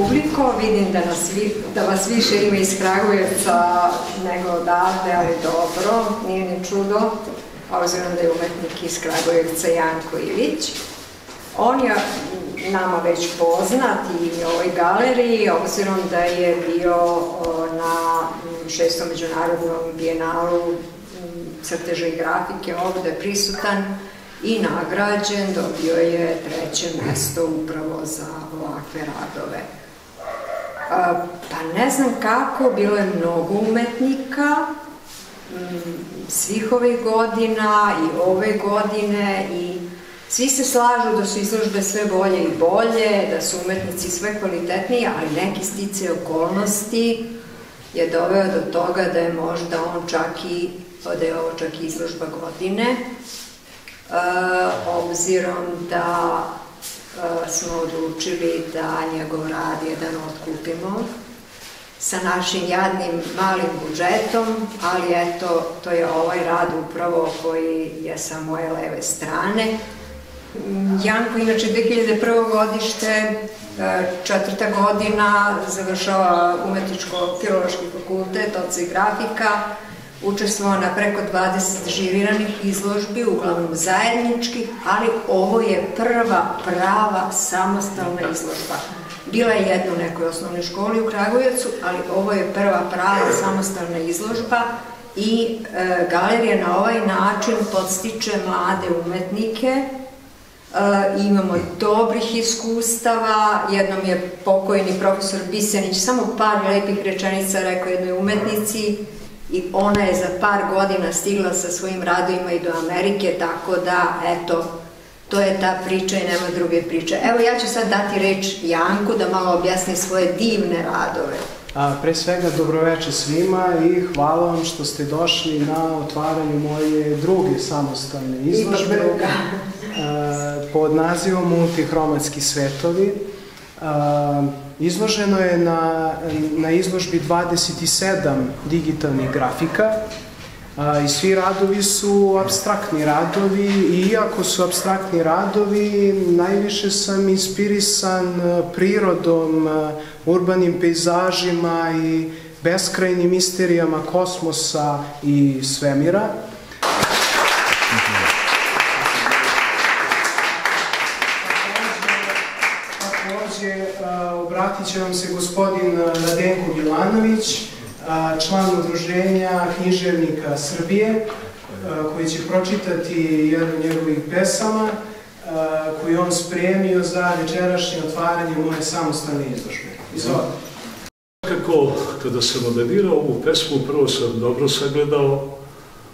publiko, vidim da, nas, da vas više ima iz Kragujevca nego odavde, ali dobro, nije ni čudo, obzirom da je umetnik iz Kragujevca Janko Ilić. On je nama već poznat i ovoj galeriji, obzirom da je bio na šestom međunarodnom bijenalu crteže i grafike ovde prisutan i nagrađen, dobio je treće mesto upravo za ovakve radove. Pa ne znam kako, bilo je mnogo umetnika, svih ovih godina i ove godine i svi se slažu da su izložbe sve bolje i bolje, da su umetnici sve kvalitetniji, ali neki stice okolnosti je doveo do toga da je možda on čak i, da je ovo čak i izložba godine, obzirom da smo odlučili da njegov rad jedan otkupimo sa našim jadnim malim budžetom, ali eto, to je ovaj rad upravo koji je sa moje leve strane. Janko, inače, 2001. godište, četvrta godina, završava umetničko-filološki fakultet, oci grafika, učestvovao na preko 20 živiranih izložbi, uglavnom zajedničkih, ali ovo je prva prava samostalna izložba. Bila je jedna u nekoj osnovnoj školi u Kragujevcu, ali ovo je prva prava samostalna izložba i e, galerija na ovaj način podstiče mlade umetnike, e, imamo dobrih iskustava, jednom je pokojni profesor Bisenić samo par lepih rečenica rekao jednoj umetnici, i ona je za par godina stigla sa svojim radovima i do Amerike, tako da, eto, to je ta priča i nema druge priče. Evo ja ću sad dati reč Janku da malo objasni svoje divne radove. A, pre svega dobroveče svima i hvala vam što ste došli na otvaranju moje druge samostalne izložbe. Pod nazivom Multihromatski svetovi. Izloženo je na, na izložbi 27 digitalnih grafika a, i svi radovi su abstraktni radovi i iako su abstraktni radovi, najviše sam inspirisan prirodom, urbanim pejzažima i beskrajnim misterijama kosmosa i svemira. Obratit će vam se gospodin Radenko Milanović, član udruženja književnika Srbije, koji će pročitati jednu njegovih pesama, koji on spremio za večerašnje otvaranje moje samostane izložbe. Izvolite. Kako, kada sam odedirao ovu pesmu, prvo sam dobro sagledao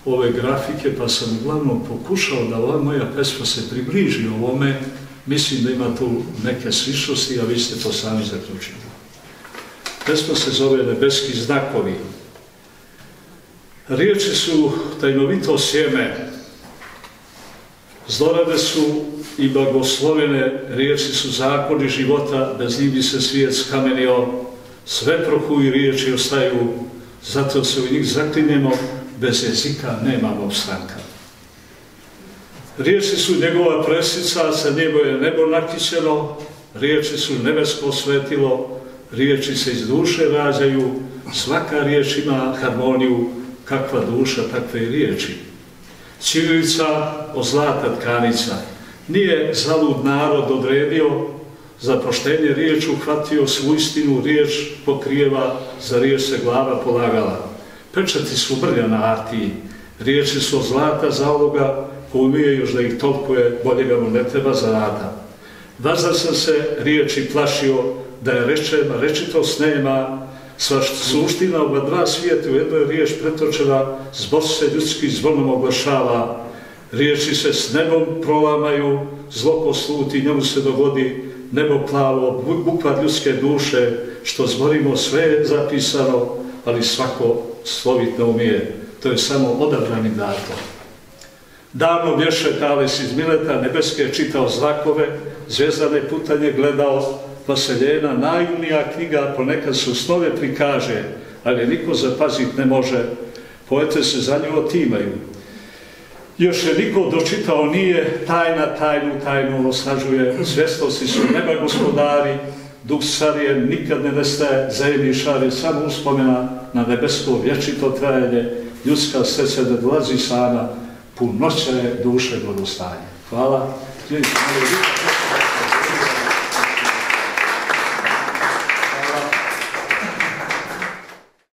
ove grafike, pa sam uglavnom pokušao da ova moja pesma se približi ovome Mislim da ima tu neke sličnosti, a vi ste to sami zaključili. Pesma se zove Nebeski znakovi. Riječi su tajnovito sjeme, zlorade su i blagoslovene, riječi su zakoni života, bez njih bi se svijet skamenio, sve prohu i riječi ostaju, zato se u njih zaklinjemo, bez jezika nemamo obstanka. Riječi su njegova presica, sa njego je nebo nakićeno, riječi su nebesko svetilo, riječi se iz duše rađaju, svaka riječ ima harmoniju, kakva duša, takve i riječi. Ćirilica o zlata tkanica, nije zalud narod odredio, za poštenje riječ uhvatio svu istinu, riječ pokrijeva, za riječ se glava polagala. Pečati su brlja na artiji, riječi su zlata za ovoga, ko umije još da ih tolkuje, bolje ga mu ne treba za rada. Vazar sam se riječi plašio da je rečem, rečitost nema, sva suština oba dva svijeta u jednoj riješ pretočena, zbor se ljudski zvonom oglašava, riječi se s nebom prolamaju, zlo posluti, njemu se dogodi, nebo plavo, bukva ljudske duše, što zborimo sve je zapisano, ali svako slovit ne umije. To je samo odabrani datum. Davno bješe Tales iz Mileta, nebeske čitao znakove, zvezdane putanje gledao, Vaseljena, najunija knjiga ponekad su snove prikaže, ali niko zapazit ne može, poete se za nju otimaju. Još je niko dočitao nije, tajna tajnu tajnu osnažuje, svjestosti su neba gospodari, duh starije nikad ne nestaje, zemlji šar je samo uspomena na nebesko vječito trajanje, ljudska srce ne dolazi sama, punoća je duše blagostanje. Hvala. Hvala.